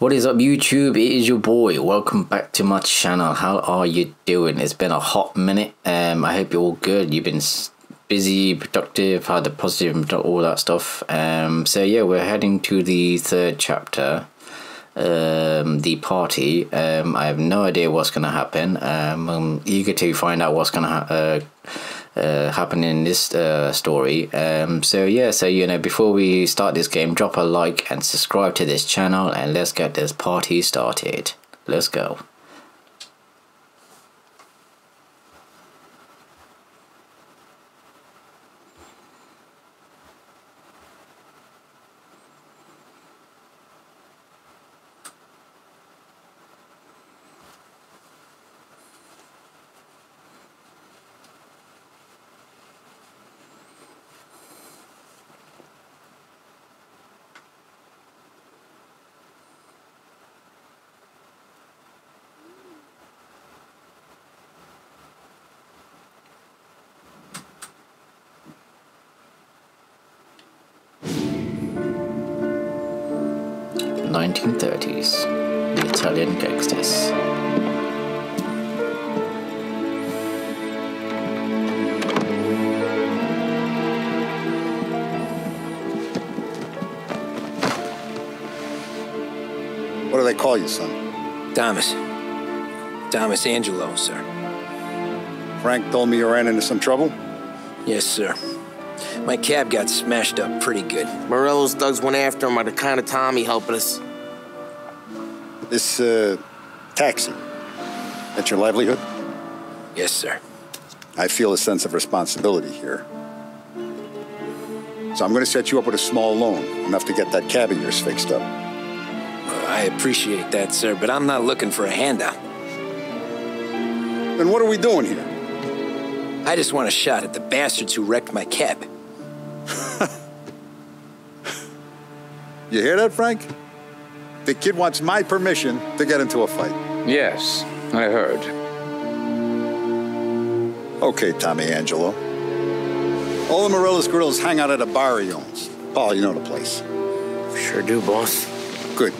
What is up, YouTube? It is your boy. Welcome back to my channel. How are you doing? It's been a hot minute. Um, I hope you're all good. You've been busy, productive, had a positive, all that stuff. Um, so yeah, we're heading to the third chapter. Um, the party. Um, I have no idea what's gonna happen. Um, I'm eager to find out what's gonna happen. uh, uh, happen in this uh, story. Um, so yeah, so you know, before we start this game, drop a like and subscribe to this channel, and let's get this party started. Let's go. Nineteen thirties. The Italian gangsters. What do they call you, son? Thomas. Thomas Angelo, sir. Frank told me you ran into some trouble? Yes, sir. My cab got smashed up pretty good. Morello's thugs went after him by the kind of Tommy helping us. This, uh, taxi. That's your livelihood? Yes, sir. I feel a sense of responsibility here. So I'm going to set you up with a small loan, enough to get that cab of yours fixed up. Uh, I appreciate that, sir, but I'm not looking for a handout. Then what are we doing here? I just want a shot at the bastards who wrecked my cab. You hear that, Frank? The kid wants my permission to get into a fight. Yes, I heard. Okay, Tommy Angelo. All the Morello's girls hang out at a bar he owns. Paul, you know the place. Sure do, boss. Good.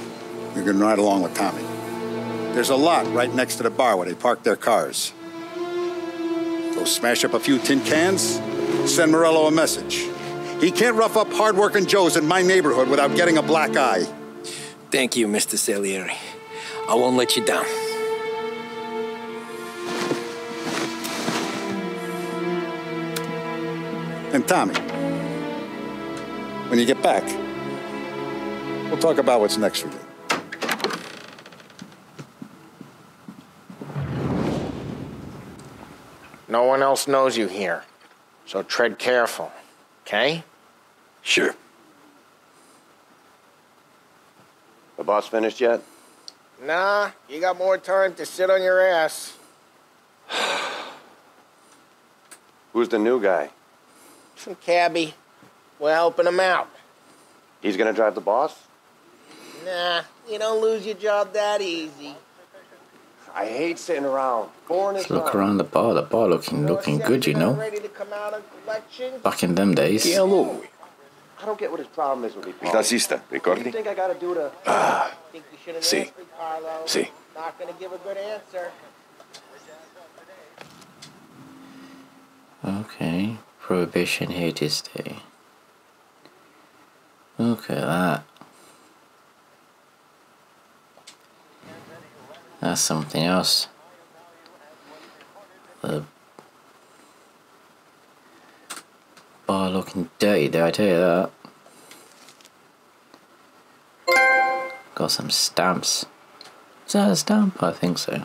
You can ride along with Tommy. There's a lot right next to the bar where they park their cars. Go smash up a few tin cans, send Morello a message. He can't rough up hard-working Joes in my neighborhood without getting a black eye. Thank you, Mr. Salieri. I won't let you down. And Tommy, when you get back, we'll talk about what's next for you. No one else knows you here, so tread careful, okay? Sure. The boss finished yet? Nah, you got more time to sit on your ass. Who's the new guy? Some cabbie. We're helping him out. He's gonna drive the boss? Nah, you don't lose your job that easy. I hate sitting around. Born is Let's look around the bar. The bar looking looking good, you know. Ready to come out of collection? Back in them days. I don't get what his problem is with me. Paul. Tassista, What do you ricordi? think I gotta do to... Ah, think you should have Sì. asked me, Carlo. Sì. Not gonna give a good answer. Okay. Prohibition here to stay. Look at that. That's something else. The bar looking dirty there, I tell you that. Got some stamps. Is that a stamp? I think so.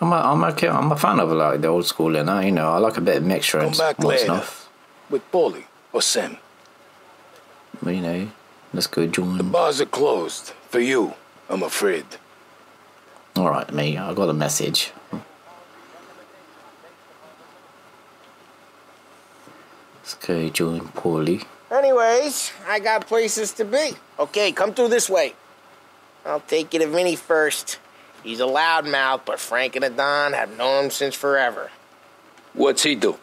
I'm a, I'm a, I'm a fan of like the old school and that, you know. I like a bit of mixture and Come back more later. stuff. With Paulie or Sam. But, you know, let's go join. The bars are closed. For you, I'm afraid. All right, me. I got a message. Let's go join Paulie. Anyways, I got places to be. Okay, come through this way. I'll take you to Vinny first. He's a loudmouth, but Frank and Adon have known him since forever. What's he do?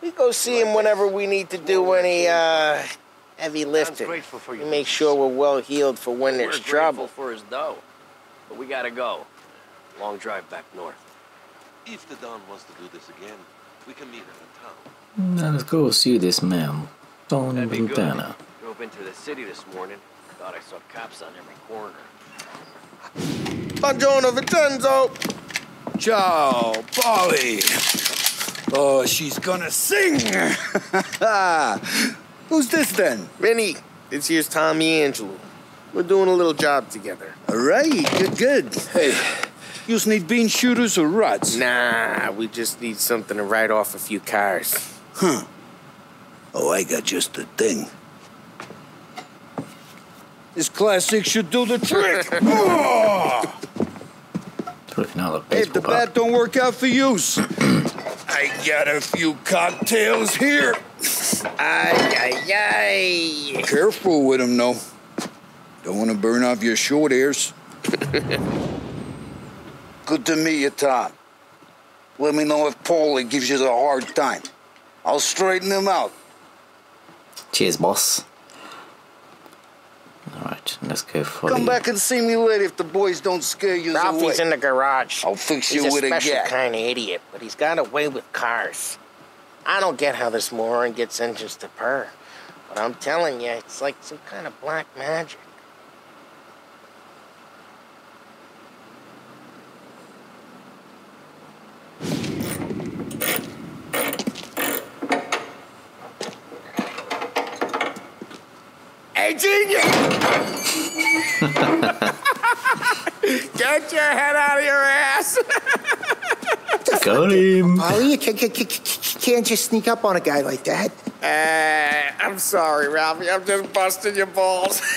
We go see him whenever we need to do any uh, heavy lifting. We make sure we're well healed for when there's We're trouble. grateful for his dough, but we gotta go. Long drive back north. If the Don wants to do this again, we can meet him in town. Mm, now let's go see this man. Don That'd be good. Montana. Drove into the city this morning. Thought I saw cops on every corner. Buongiorno, Vincenzo. Ciao, Paulie. Oh, she's gonna sing. Who's this then? Vinny, this here's Tommy Angelo. We're doing a little job together. All right, good, good. Hey, you need bean shooters or rods? Nah, we just need something to write off a few cars. Huh. Oh, I got just the thing. This classic should do the trick. oh! Looking out of Hey, if the baseball bat. bat don't work out for you, I got a few cocktails here. Ay, ay, ay. Careful with them, though. Don't want to burn off your short hairs. Good to meet you, Tom. Let me know if Paulie gives you the hard time. I'll straighten him out. Cheers, boss. Alright, let's go for Come the back and see me later if the boys don't scare you Ralphie's away. in the garage. I'll fix He's you a with a special gat. kind of idiot, but he's got a way with cars. I don't get how this moron gets engines to purr. But I'm telling you, it's like some kind of black magic. Hey, genius! Get your head out of your ass! Got him! Paulie, you can't, can't, can't- can't just sneak up on a guy like that. Uh, I'm sorry, Ralphie. I'm just busting your balls.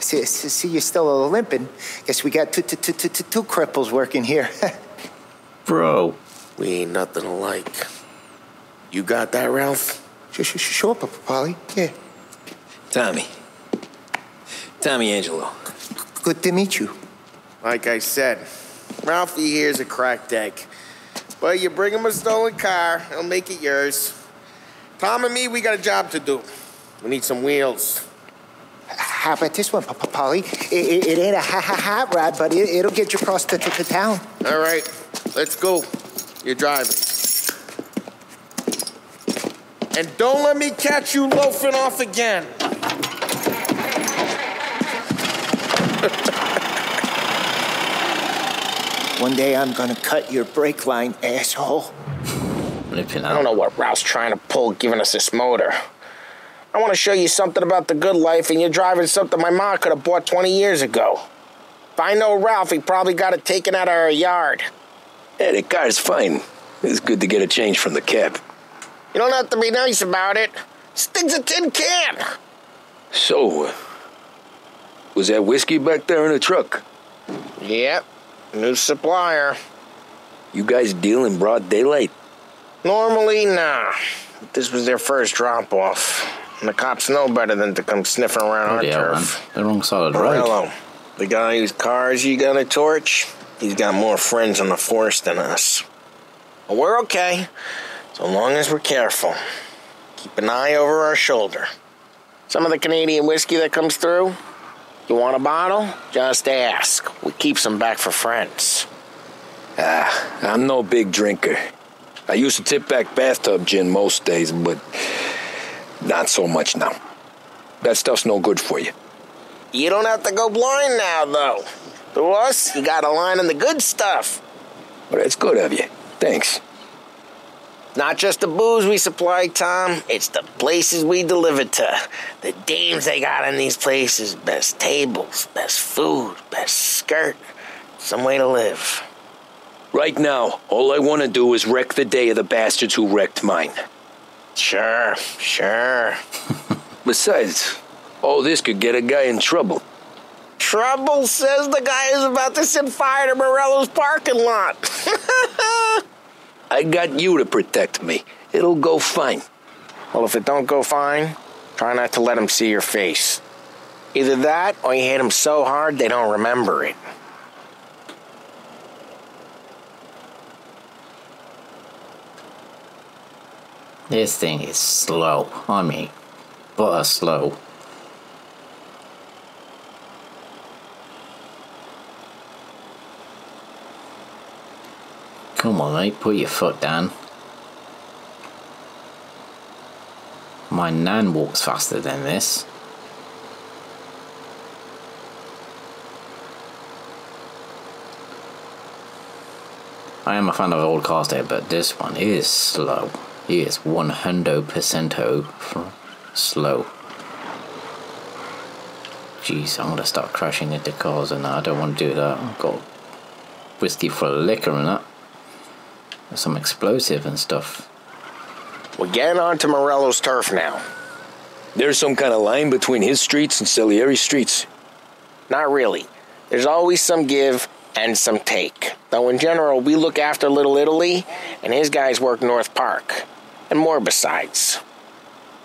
See, see, see, you're still limping. Guess we got two, two, two, two, two, two cripples working here. Bro. we ain't nothing alike. You got that, Ralph? Up, Paulie. Yeah. Tommy. Tommy Angelo. Good to meet you. Like I said, Ralphie here's a cracked egg. But you bring him a stolen car, he'll make it yours. Tom and me, we got a job to do. We need some wheels. How about this one, Papa Paulie? It, it, it ain't a ha ha hot rod, but it, it'll get you across the, the, the town. All right, let's go. You're driving. And don't let me catch you loafing off again. One day I'm gonna cut your brake line, asshole. I don't know what Ralph's trying to pull giving us this motor. I want to show you something about the good life, and you're driving something my mom could have bought 20 years ago. If I know Ralph, he probably got it taken out of our yard. Yeah, the car's fine. It's good to get a change from the cab. You don't have to be nice about it. This thing's a tin can. So, uh, was that whiskey back there in the truck? Yep, new supplier. You guys deal in broad daylight? Normally, nah. But This was their first drop off. And the cops know better than to come sniffing around our Bloody hell, man. turf. The wrong side of the road. Morello, the guy whose cars you got a torch, he's got more friends on the force than us. But we're okay, so long as we're careful. Keep an eye over our shoulder. Some of the Canadian whiskey that comes through, you want a bottle? Just ask. We keep some back for friends. Ah, I'm no big drinker. I used to tip back bathtub gin most days, but not so much now. That stuff's no good for you. You don't have to go blind now, though. To us, you got a line on the good stuff. But that's good of you. Thanks. Not just the booze we supply, Tom. It's the places we deliver to. The dames they got in these places. Best tables, best food, best skirt. Some way to live. Right now, all I want to do is wreck the day of the bastards who wrecked mine. Sure, sure. Besides, all this could get a guy in trouble. Trouble says the guy is about to set fire to Morello's parking lot. I got you to protect me. It'll go fine. well, if it don't go fine, try not to let them see your face. Either that, or you hit them so hard they don't remember it. This thing is slow. I mean, butter slow. Come on, mate, put your foot down. My nan walks faster than this. I am a fan of old cars there, but this one is slow. It is 100% slow. Jeez, I'm gonna start crashing into cars and I don't want to do that. I've got whiskey for liquor and that. There's some explosive and stuff. We're getting onto Morello's turf now. There's some kind of line between his streets and Salieri streets. Not really. There's always some give and some take. Though in general, we look after Little Italy, and his guys work North Park. And more besides.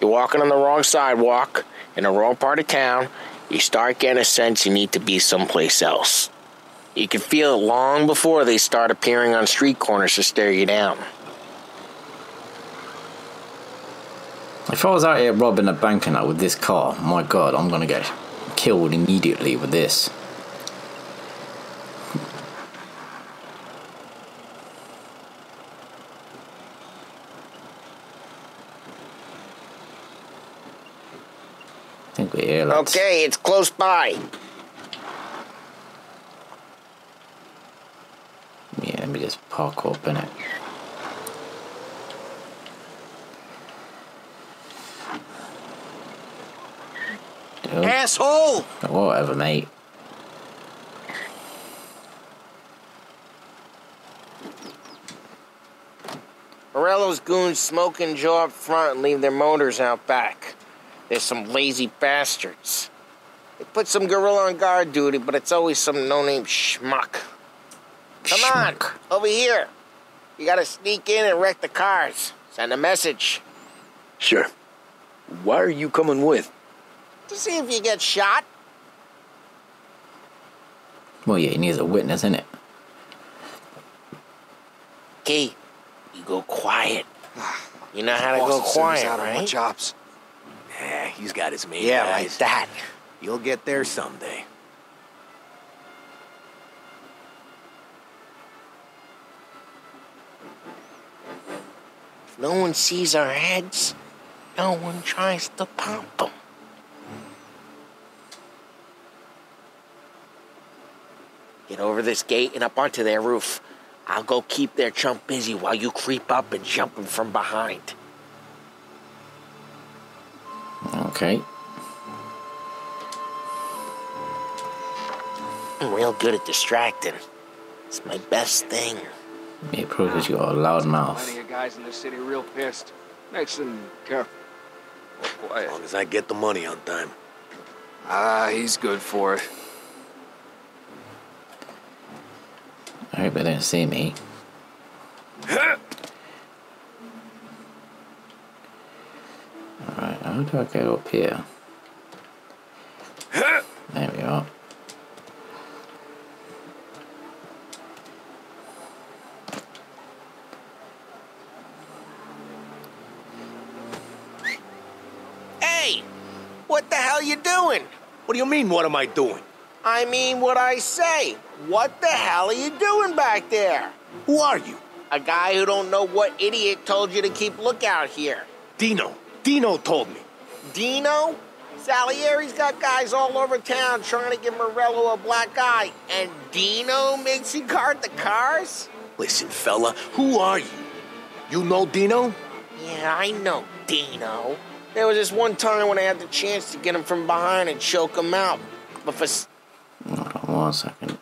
You're walking on the wrong sidewalk, in the wrong part of town, you start getting a sense you need to be someplace else. You can feel it long before they start appearing on street corners to stare you down. If I was out here robbing a bank and that with this car, my god, I'm gonna get killed immediately with this. I think we're here, lads. Okay, it's close by. Yeah, let me just park up in it. Asshole! Oh, whatever, mate. Morello's goons smoke and jaw up front and leave their motors out back. There's some lazy bastards. They put some gorilla on guard duty, but it's always some no-name schmuck. Come on, over here. You gotta sneak in and wreck the cars. Send a message. Sure. Why are you coming with? To see if you get shot. Well, yeah, he needs a witness, innit? Okay, you go quiet. Ah, you know how to go quiet, right? chops. Yeah, he's got his main Yeah, guys. like that. You'll get there someday. If no one sees our heads, no one tries to pop them. Get over this gate and up onto their roof. I'll go keep their chump busy while you creep up and jump him from behind. Okay. I'm real good at distracting. It's my best thing. Yeah, probably because you are a loud mouth. Plenty of guys in the city real pissed. Makes them careful. Quiet. As long as I get the money on time. Ah, he's good for it. I hope they don't see me. Alright, how do I go up here? There we are. Hey! What the hell you doing? What do you mean, what am I doing? I mean what I say. What the hell are you doing back there? Who are you? A guy who don't know what idiot told you to keep lookout here. Dino. Dino told me. Dino? Salieri's got guys all over town trying to give Morello a black eye, and Dino makes you guard the cars? Listen, fella, who are you? You know Dino? Yeah, I know Dino. There was this one time when I had the chance to get him from behind and choke him out. But for Hold on one second.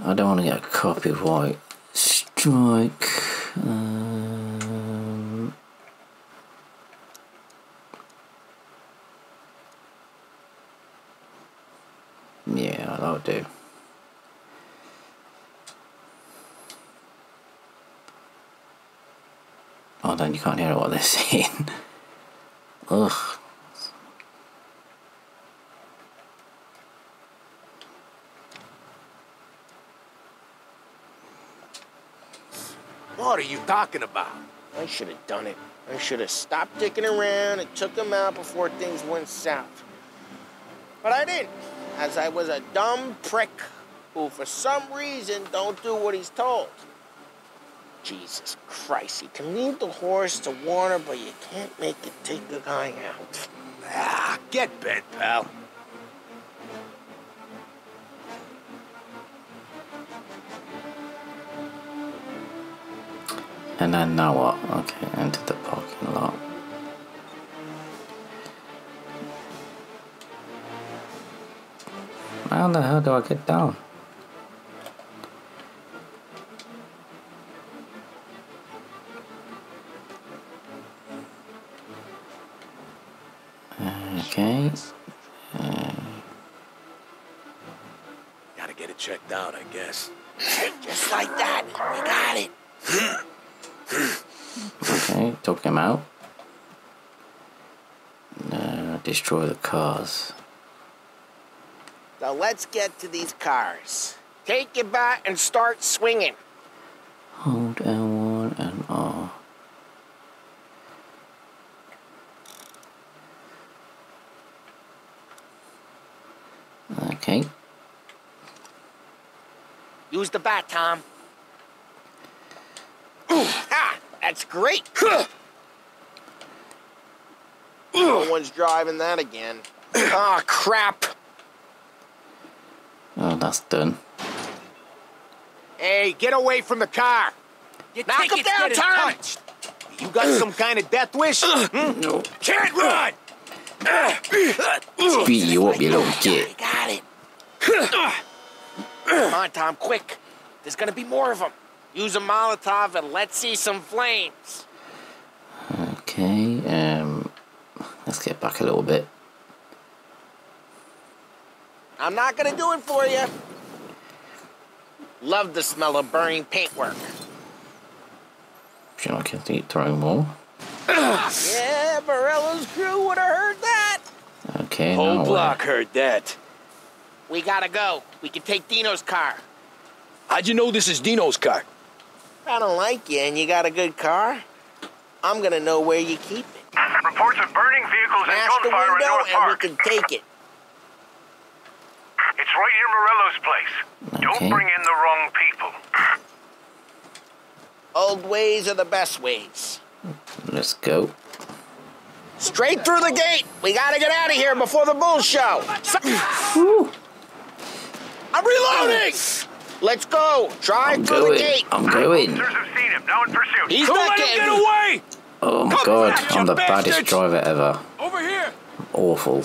I don't want to get a copyright strike. Um, yeah, that'll do. Oh, then you can't hear what they're saying. Ugh. What are you talking about? I should have done it. I should have stopped dicking around and took him out before things went south. But I didn't, as I was a dumb prick who, for some reason, don't do what he's told. Jesus Christ, you can lead the horse to water, but you can't make it take the guy out. Ah, get bent, pal. And then now what? Okay, enter the parking lot. How the hell do I get down? Okay. Uh, Gotta get it checked out, I guess. Just like that, we got it. okay, took him out. Uh, destroy the cars. So let's get to these cars. Take your bat and start swinging. Hold L1 and R. Okay. Use the bat, Tom. Ooh, ah, that's great. no one's driving that again. Ah, crap. Oh, that's done. Hey, get away from the car. Your Knock him down, getting Tom. punched. You got some kind of death wish? Hmm? No. Can't run. Beat you up, you little git. Got it. Come on, Tom, quick. There's gonna be more of them. Use a Molotov and let's see some flames. Okay, um, let's get back a little bit. I'm not gonna do it for you. Love the smell of burning paintwork. Should I keep throwing more? Yeah, Morello's crew would have heard that. Okay, Whole now uh, block heard that. We gotta go. We can take Dino's car. How'd you know this is Dino's car? I don't like you and you got a good car. I'm gonna know where you keep it. Reports of burning vehicles and Smash the gunfire in window North and Park. we can take it. It's right near Morello's place. Okay. Don't bring in the wrong people. Old ways are the best ways. let's go. Straight through the gate. We gotta get out of here before the bull show. I'm reloading. Let's go. Drive I'm through the gate. I'm going. Officers have seen him. Now in pursuit. He's Don't not let him getting get away. Oh my Come god, back, I'm the baddest driver ever. Over here. Awful.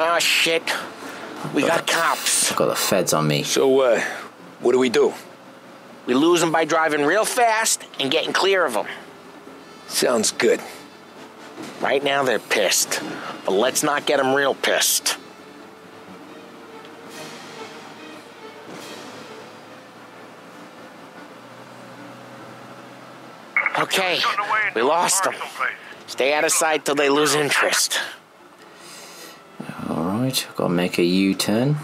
Oh shit. We got cops. I've got the feds on me. So, uh, what do we do? We lose them by driving real fast and getting clear of them. Sounds good. Right now they're pissed, but let's not get them real pissed. Okay, Gotten away into we lost them. Stay out of sight till they lose interest. Alright, I've got to make a U turn.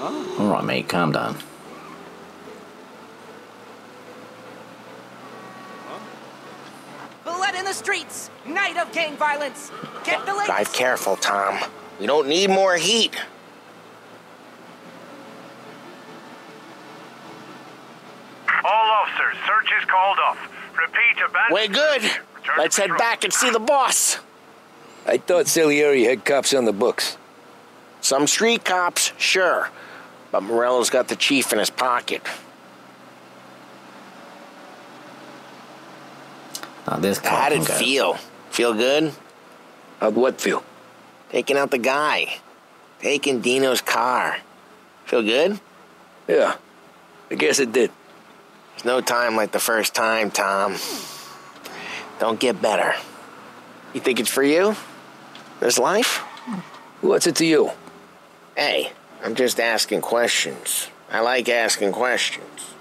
Alright, mate, calm down. Blood in the streets! Night of gang violence! Get the Drive careful, Tom. We don't need more heat. All officers, search is called off. Repeat, abandoned. We're good. Return Let's head back and see the boss. I thought Salieri had cops on the books. Some street cops, sure. But Morello's got the chief in his pocket. Now this car How'd can it feel? Feel good? How'd what feel? Taking out the guy. Taking Dino's car. Feel good? Yeah, I guess it did. There's no time like the first time, Tom. Don't get better. You think it's for you? This life? What's it to you? Hey, I'm just asking questions. I like asking questions.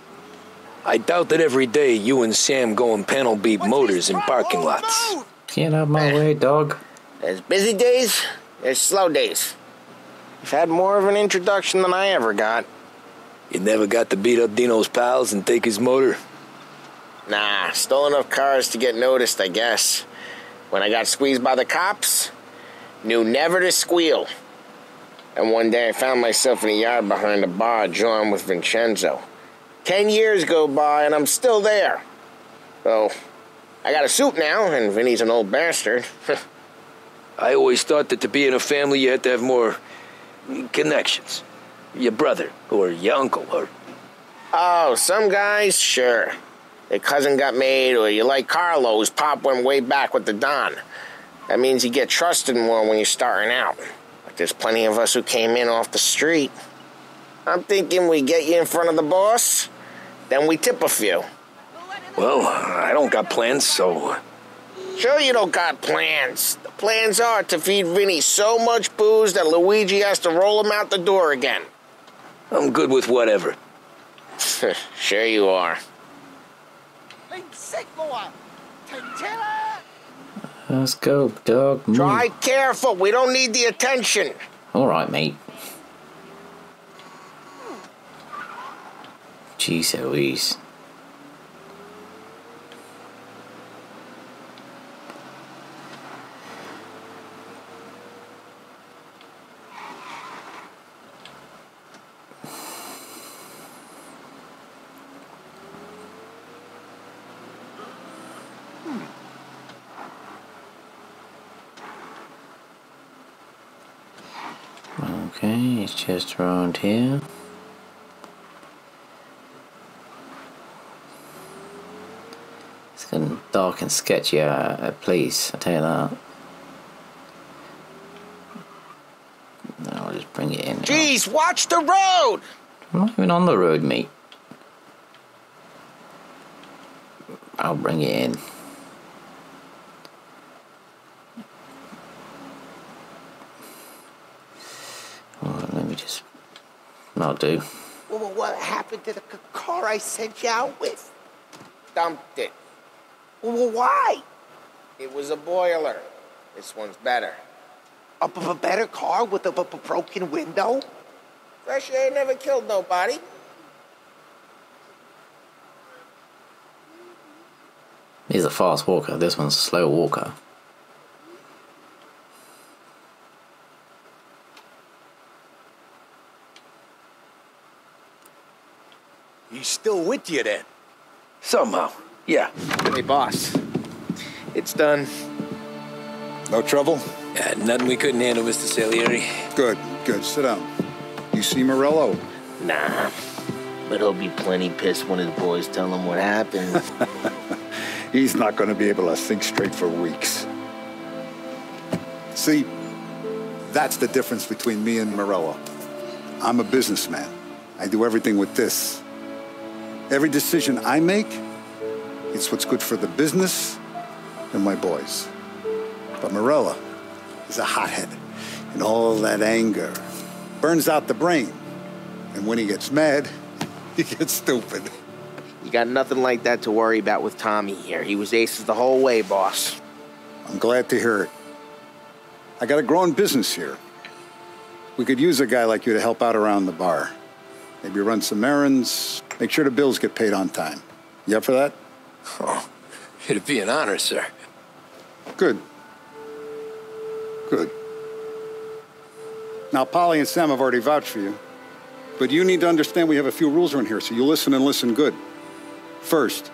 I doubt that every day you and Sam go and panel beat motors in parking lots. Get out of my way, dog. There's busy days, there's slow days. You've had more of an introduction than I ever got. You never got to beat up Dino's pals and take his motor? Nah, stole enough cars to get noticed, I guess. When I got squeezed by the cops, knew never to squeal. And one day I found myself in a yard behind a bar drawing with Vincenzo. Ten years go by and I'm still there. So, I got a suit now, and Vinny's an old bastard. I always thought that to be in a family you had to have more connections. Your brother, or your uncle, or. oh, some guys, sure. Their cousin got made, or you like Carlos, Pop went way back with the Don. That means you get trusted more when you're starting out. But there's plenty of us who came in off the street. I'm thinking we get you in front of the boss, then we tip a few. Well, I don't got plans, so. Sure, you don't got plans. The plans are to feed Vinny so much booze that Luigi has to roll him out the door again. I'm good with whatever. sure you are. Let's go, dog. Move. Try careful. We don't need the attention. All right, mate. Jeez Louise. Okay, it's just around here. It's getting dark and sketchy at place, I tell you that. No, I'll just bring it in. Jeez, watch the road! I'm not even on the road, mate. I'll bring it in. Well, let me just. I'll do. Well, what happened to the car I sent you out with? Dumped it. Well, why? It was a boiler. This one's better. A b- b- better car with a b- b- broken window? Fresh air never killed nobody. He's a fast walker. This one's a slow walker. Still with you then? Somehow, yeah. Hey, boss. It's done. No trouble? Yeah, nothing we couldn't handle, Mr. Salieri. Good, good. Sit down. You see Morello? Nah. But he'll be plenty pissed when his boys tell him what happened. He's not going to be able to think straight for weeks. See, that's the difference between me and Morello. I'm a businessman. I do everything with this. Every decision I make, it's what's good for the business and my boys. But Morello is a hothead, and all that anger burns out the brain. And when he gets mad, he gets stupid. you got nothing like that to worry about with Tommy here. He was aces the whole way, boss. I'm glad to hear it. I got a growing business here. We could use a guy like you to help out around the bar. Maybe run some errands, make sure the bills get paid on time. You up for that? Oh, it'd be an honor, sir. Good. Good. Now, Paulie and Sam have already vouched for you. But you need to understand we have a few rules around here, so you listen and listen good. First,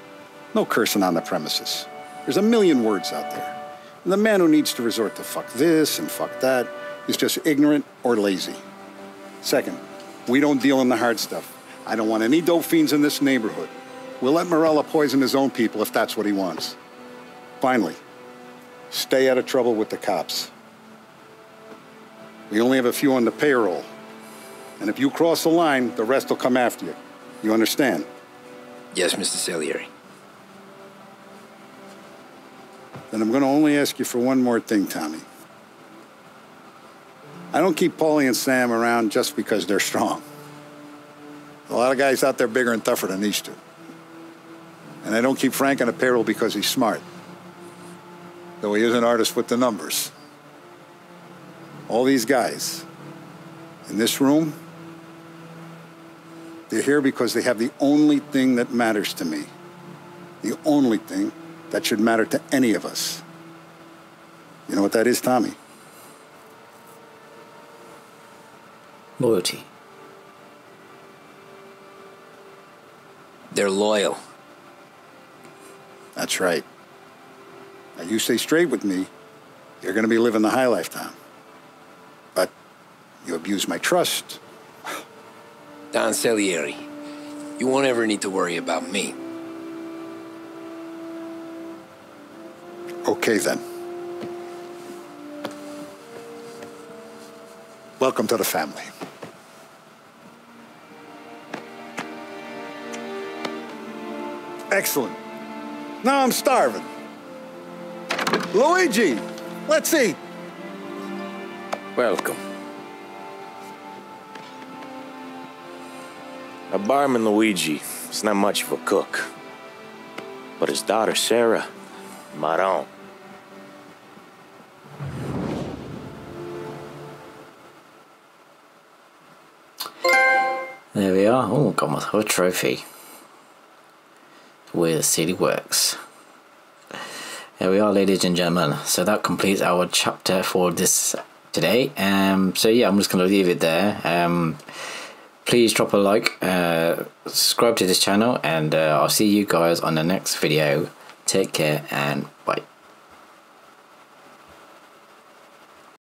no cursing on the premises. There's a million words out there. And the man who needs to resort to fuck this and fuck that is just ignorant or lazy. Second, we don't deal in the hard stuff. I don't want any dope fiends in this neighborhood. We'll let Morello poison his own people if that's what he wants. Finally, stay out of trouble with the cops. We only have a few on the payroll. And if you cross the line, the rest will come after you. You understand? Yes, Mr. Salieri. Then I'm going to only ask you for one more thing, Tommy. I don't keep Paulie and Sam around just because they're strong. A lot of guys out there bigger and tougher than these two. And I don't keep Frank on a payroll because he's smart. Though he is an artist with the numbers. All these guys in this room, They're here because they have the only thing that matters to me. The only thing that should matter to any of us. You know what that is, Tommy? Loyalty. They're loyal. That's right. Now, you stay straight with me, you're going to be living the high life, Tom. But you abuse my trust. Don Salieri, you won't ever need to worry about me. Okay, then. Welcome to the family. Excellent. Now I'm starving. Luigi, let's eat. Welcome. A barman Luigi is not much of a cook. But his daughter Sarah, Maron. There we are. Oh, got my a trophy. The city works. There we are, ladies and gentlemen. So that completes our chapter for this today. Um, so yeah, I'm just going to leave it there. Um, please drop a like, uh, subscribe to this channel, and uh, I'll see you guys on the next video. Take care and bye.